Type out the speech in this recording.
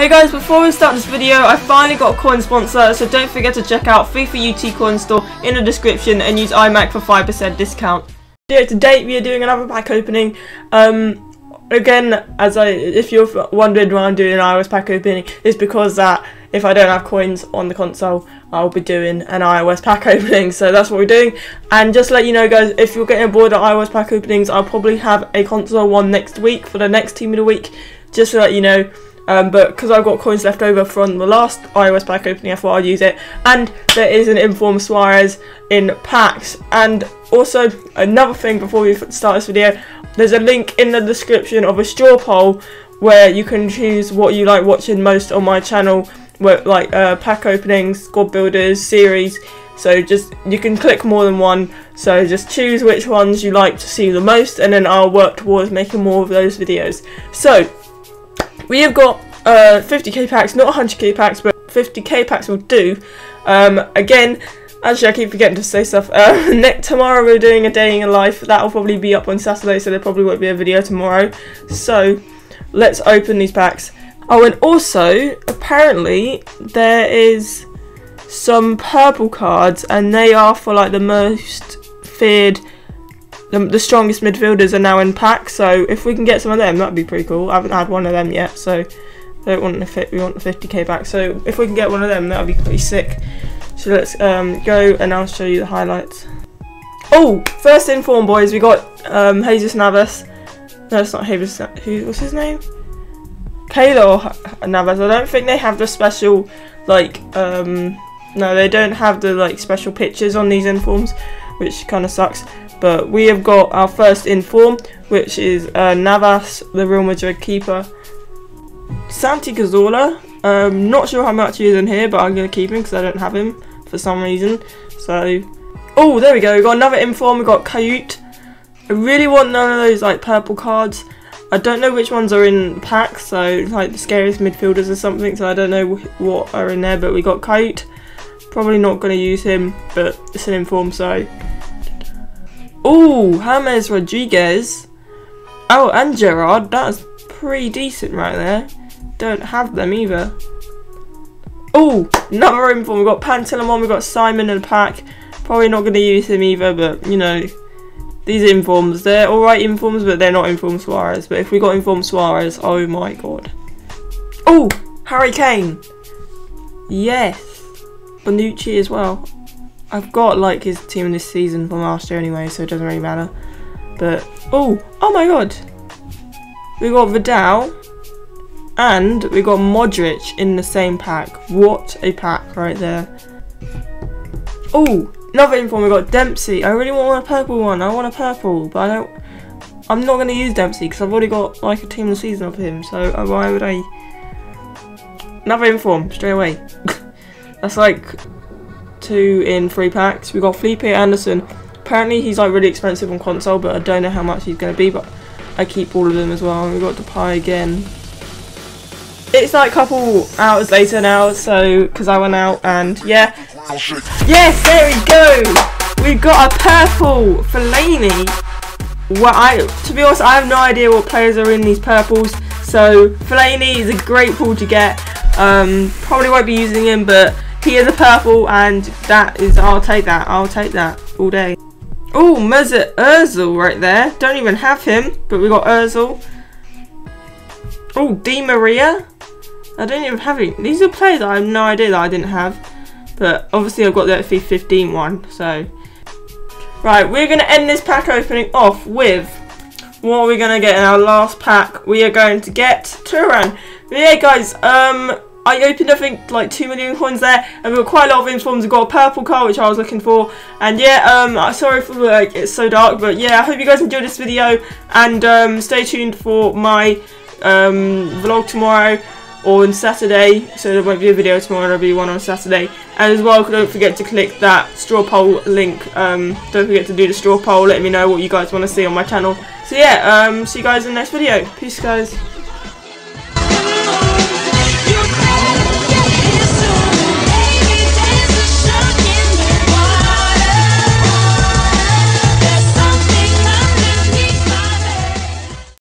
Hey guys, before we start this video, I finally got a coin sponsor, so don't forget to check out FIFA UT Coin Store in the description and use iMac for 5% discount. Yeah, to date we are doing another pack opening. Um, again, as I, if you're wondering why I'm doing an iOS pack opening, it's because that if I don't have coins on the console, I'll be doing an iOS pack opening. So that's what we're doing. And just let you know, guys, if you're getting bored of iOS pack openings, I'll probably have a console one next week for the next team of the week. Just to let you know. Um, but because I've got coins left over from the last iOS pack opening, I thought I'd use it. And there is an Inform Suarez in packs. And also, another thing before we start this video, there's a link in the description of a straw poll where you can choose what you like watching most on my channel, like uh, pack openings, squad builders, series. So just you can click more than one. So just choose which ones you like to see the most, and then I'll work towards making more of those videos. So we have got uh, 50k packs, not 100k packs, but 50k packs will do. Um, again, actually I keep forgetting to say stuff. Uh, next tomorrow we're doing a day in life. That'll probably be up on Saturday, so there probably won't be a video tomorrow. So let's open these packs. Oh, and also apparently there is some purple cards, and they are for like the most feared the, the strongest midfielders are now in packs, so if we can get some of them, that'd be pretty cool. I haven't had one of them yet, so don't want fit. We want the 50k back. So if we can get one of them, that'd be pretty sick. So let's um, go and I'll show you the highlights. Oh, first in form, boys. We got um, Jesus Navas. No, it's not Jesus. Who? What's his name? Keylor Navas. I don't think they have the special like. Um, no, they don't have the like special pictures on these informs, which kind of sucks. But we have got our first inform, which is uh, Navas, the Real Madrid keeper. Santi Cazorla, um, not sure how much he is in here, but I'm going to keep him because I don't have him for some reason. So, oh, there we go. We got another inform. We got Kuyt. I really want none of those like purple cards. I don't know which ones are in packs, so like the scariest midfielders or something. So I don't know what are in there, but we got Kuyt. Probably not going to use him, but it's an inform, so Oh, James Rodriguez. Oh, and Gerrard. That's pretty decent right there. Don't have them either. Oh, another info. We've got Pantilimon, we've got Simon and pack. Probably not going to use him either, but, you know, these informs, they're alright informs, but they're not inform Suarez. But if we got inform Suarez, oh my god. Oh, Harry Kane. Yes. Bonucci as well. I've got like his team in this season from last year anyway, so it doesn't really matter. But oh, oh my god, we got Vidal and we got Modric in the same pack. What a pack right there. Oh, another inform. We got Dempsey. I really want a purple one. I want a purple, but I don't. I'm not going to use Dempsey because I've already got like a team in the season of him. So uh, why would I? Another inform straight away. That's like two in three packs. We got Felipe Anderson. Apparently he's like really expensive on console, but I don't know how much he's going to be. But I keep all of them as well. And we got Depay again. It's like a couple hours later now, so because I went out and yeah, yes, there we go. We've got a purple Fellaini. Well, I to be honest, I have no idea what players are in these purples. So Fellaini is a great pull to get. Um, probably won't be using him, but he is a purple, and that is, I'll take that. I'll take that all day. Oh, Mesut Ozil right there. Don't even have him, but we got Ozil. Oh, Di Maria. I don't even have him. These are players I have no idea that I didn't have. But obviously I've got the FIFA 15 one, so. Right, we're going to end this pack opening off with what are we going to get in our last pack. We are going to get Turan. Yeah, guys, um, I opened I think like 2 million coins there and we got quite a lot of informs. We got a purple car which I was looking for. And yeah um sorry for like it's so dark but yeah I hope you guys enjoyed this video and um, stay tuned for my um, vlog tomorrow or on Saturday. So there won't be a video tomorrow there'll be one on Saturday. And as well don't forget to click that straw poll link um, don't forget to do the straw poll let me know what you guys want to see on my channel. So yeah um, see you guys in the next video. Peace guys